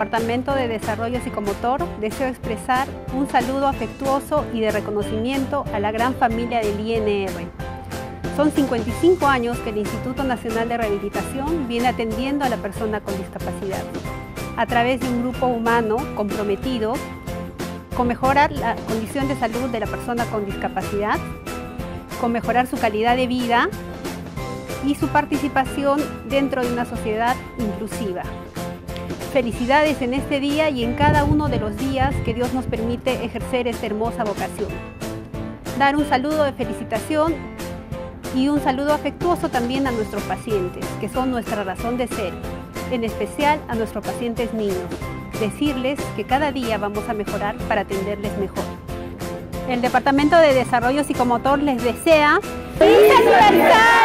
Departamento de Desarrollo Psicomotor deseo expresar un saludo afectuoso y de reconocimiento a la gran familia del INR. Son 55 años que el Instituto Nacional de Rehabilitación viene atendiendo a la persona con discapacidad a través de un grupo humano comprometido con mejorar la condición de salud de la persona con discapacidad, con mejorar su calidad de vida y su participación dentro de una sociedad inclusiva. Felicidades en este día y en cada uno de los días que Dios nos permite ejercer esta hermosa vocación. Dar un saludo de felicitación y un saludo afectuoso también a nuestros pacientes, que son nuestra razón de ser, en especial a nuestros pacientes niños. Decirles que cada día vamos a mejorar para atenderles mejor. El Departamento de Desarrollo Psicomotor les desea ¡Feliz aniversario!